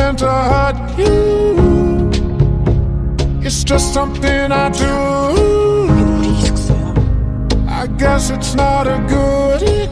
meant to hurt you. It's just something I do. I guess it's not a good.